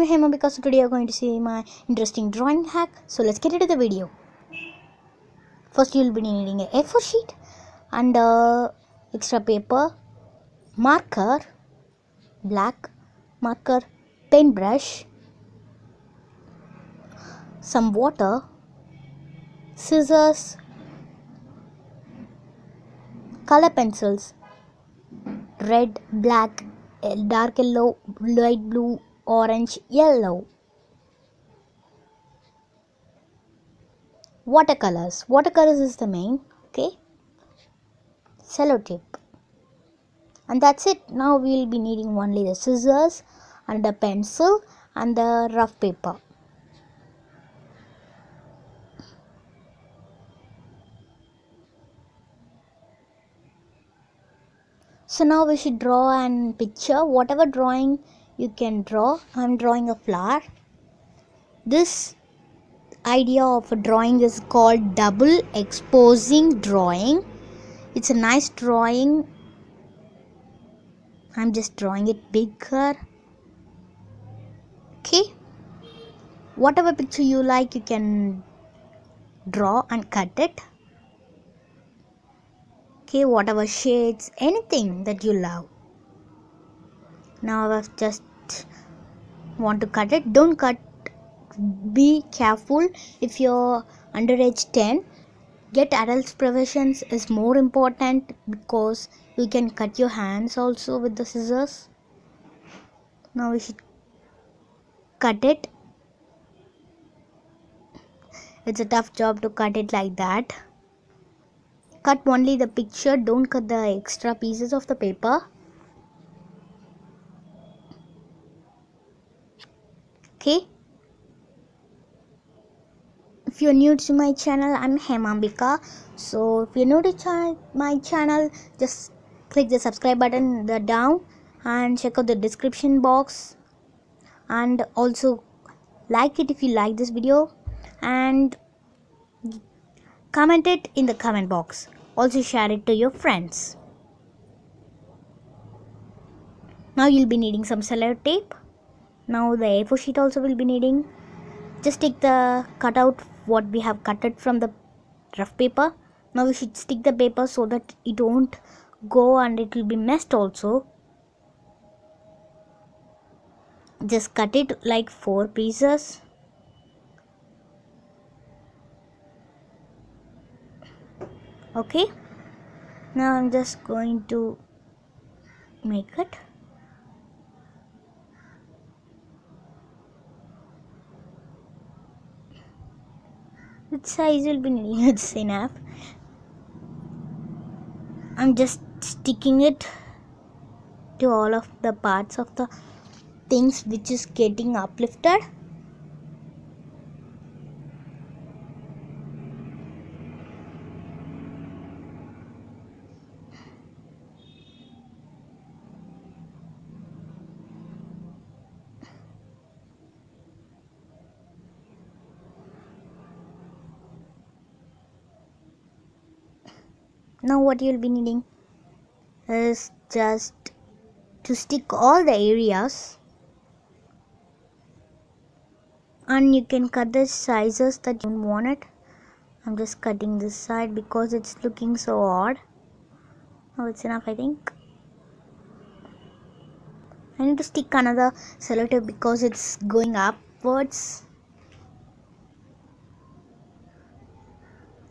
I'm Hema because today you're going to see my interesting drawing hack. So let's get into the video. First you'll be needing a A4 sheet and extra paper, marker, black marker, paintbrush, some water, scissors, color pencils, red, black, dark yellow, light blue, orange, yellow. Watercolors. Watercolors is the main. Okay. Sellotape. And that's it. Now we'll be needing only the scissors and the pencil and the rough paper. So now we should draw an picture. Whatever drawing you can draw. I'm drawing a flower. This idea of a drawing is called double exposing drawing. It's a nice drawing. I'm just drawing it bigger. Okay. Whatever picture you like, you can draw and cut it okay whatever shades anything that you love now i've just want to cut it? Don't cut. Be careful. If you're underage 10 get adults provisions is more important because you can cut your hands also with the scissors. Now we should cut it. It's a tough job to cut it like that. Cut only the picture. Don't cut the extra pieces of the paper okay. If you're new to my channel i'm hemambika. So if you're new to ch- my channel just click the subscribe button the down and check out the description box. And also like it if you like this video. And comment it in the comment box. Also share it to your friends. Now you'll be needing some cello tape now the a4 sheet also will be needing. Just take the cutout what we have cutted from the rough paper. Now we should stick the paper so that it won't go and it will be messed also. Just cut it like four pieces. Okay. Now I'm just going to make it size will be it's enough I'm just sticking it to all of the parts of the things which is getting uplifted now what you'll be needing is just to stick all the areas and you can cut the sizes that you want it. I'm just cutting this side because it's looking so odd. Oh it's enough I think. I need to stick another sellotape because it's going upwards.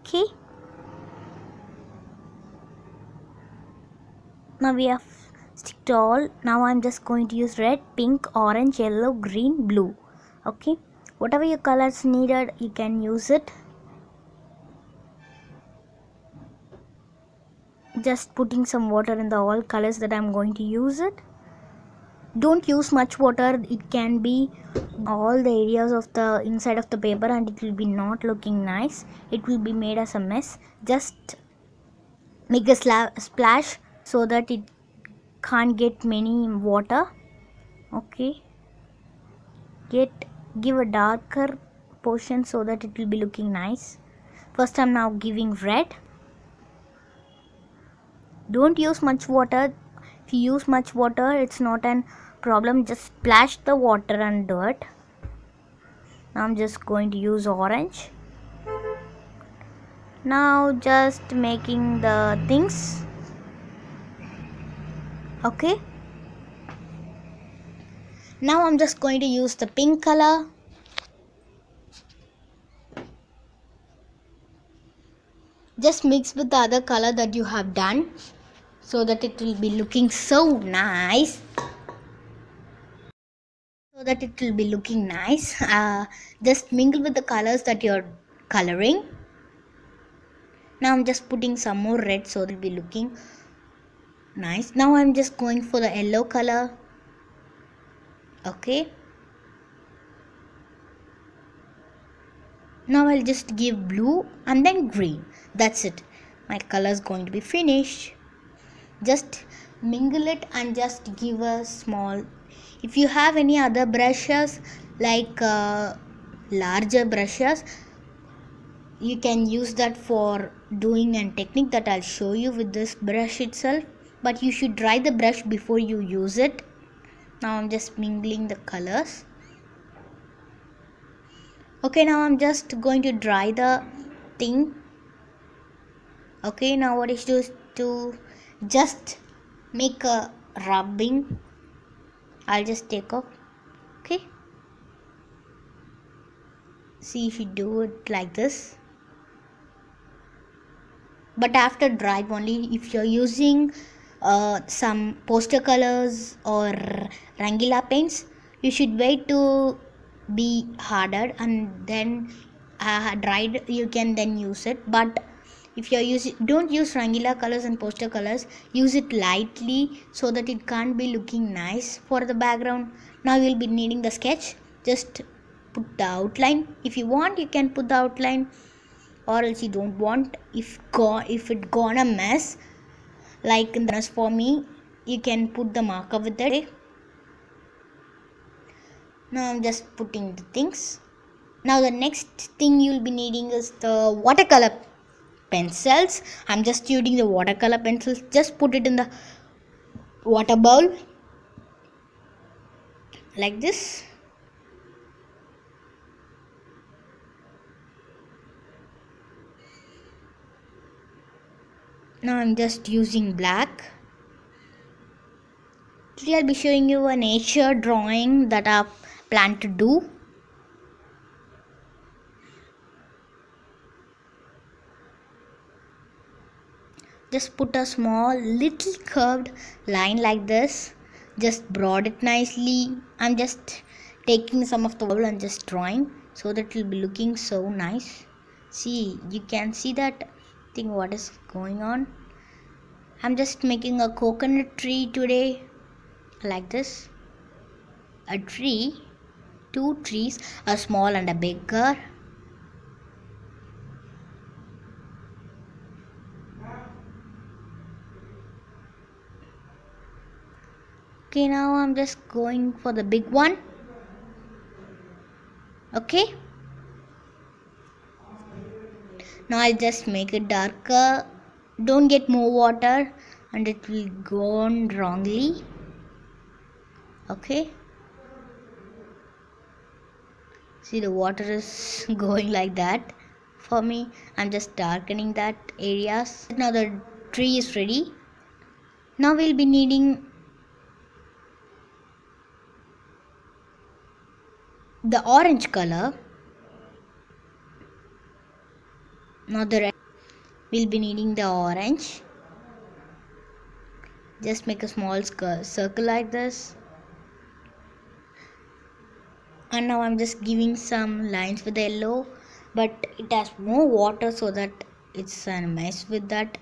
Okay now we have sticked all. Now i'm just going to use red pink orange yellow green blue. Okay? Whatever your colors needed you can use it. Just putting some water in the all colors that i'm going to use it. Don't use much water. It can be all the areas of the inside of the paper and it will be not looking nice. It will be made as a mess. Just make a splash so that it can't get many water. Okay. Get give a darker portion so that it will be looking nice. First i'm now giving red. Don't use much water. If you use much water it's not an problem. Just splash the water and dirt. Now I'm just going to use orange. Now just making the things okay? Now I'm just going to use the pink color. Just mix with the other color that you have done so that it will be looking so nice. So that it will be looking nice. Uh, just mingle with the colors that you're coloring. Now I'm just putting some more red so it will be looking nice. Now I'm just going for the yellow color. Okay. Now I'll just give blue and then green. That's it. My color is going to be finished. Just mingle it and just give a small. If you have any other brushes like uh, larger brushes you can use that for doing a technique that I'll show you with this brush itself but you should dry the brush before you use it. Now I'm just mingling the colors. Okay now I'm just going to dry the thing. Okay now what is to to just make a rubbing I'll just take off. Okay. See if you do it like this. But after dry only if you're using uh, some poster colors or Rangila paints you should wait to be harder and then uh, dried you can then use it. But if you're using don't use Rangila colors and poster colors use it lightly so that it can't be looking nice for the background. Now you'll be needing the sketch. Just put the outline. If you want you can put the outline. Or else you don't want. If go if it gonna mess like in the for me you can put the marker with it. Now i'm just putting the things. Now the next thing you'll be needing is the watercolor pencils. I'm just using the watercolor pencils. Just put it in the water bowl like this now I'm just using black. Today I'll be showing you a nature drawing that I plan to do. Just put a small little curved line like this. Just broad it nicely. I'm just taking some of the wall and just drawing so that it will be looking so nice. See you can see that thing what is going on? I'm just making a coconut tree today. Like this. A tree. Two trees. A small and a bigger. Okay now i'm just going for the big one. Okay now I'll just make it darker. Don't get more water and it will go on wrongly. Okay? See the water is going like that for me. I'm just darkening that areas now the tree is ready. Now we'll be needing the orange color now the red we'll be needing the orange. Just make a small circle like this. And now I'm just giving some lines with the yellow but it has more water so that it's a mess with that.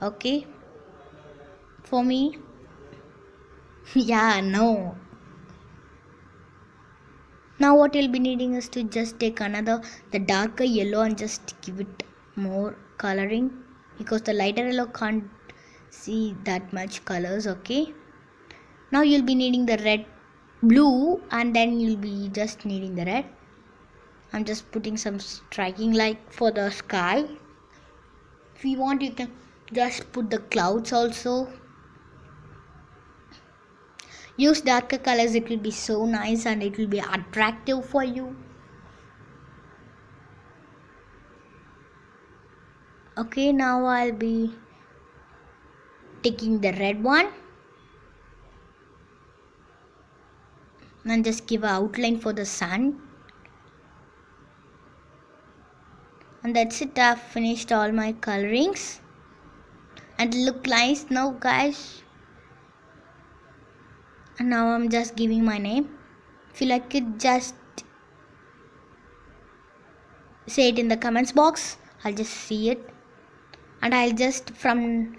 Okay? For me? Yeah no. Now what you'll be needing is to just take another the darker yellow and just give it more coloring because the lighter yellow can't see that much colors okay? Now you'll be needing the red blue and then you'll be just needing the red. I'm just putting some striking like for the sky. If you want you can just put the clouds also. Use darker colors it will be so nice and it will be attractive for you okay now I'll be taking the red one. And just give an outline for the sun. And that's it. I've finished all my colorings. And look nice now guys. And now I'm just giving my name. If you like it just say it in the comments box. I'll just see it and I'll just from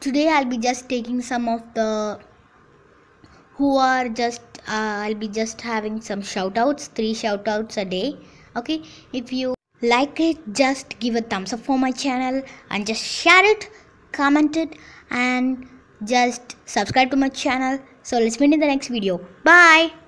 today I'll be just taking some of the who are just uh, I'll be just having some shout outs three shout outs a day okay? If you like it just give a thumbs up for my channel and just share it comment it and just subscribe to my channel. So let's meet in the next video. Bye